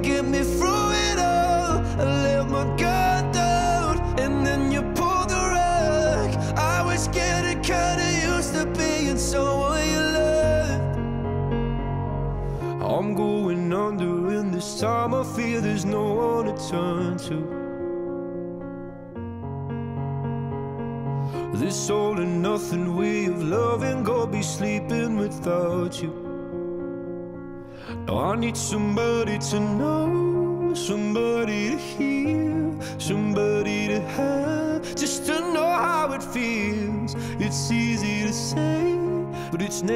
get me through it all. I let my guard down, and then you pulled the rug. I was getting kinda used to being someone you love. I'm going under, and this time I fear there's no one to turn to. This all and nothing way of loving, go be sleeping without you. I need somebody to know, somebody to hear, somebody to have, just to know how it feels. It's easy to say, but it's never.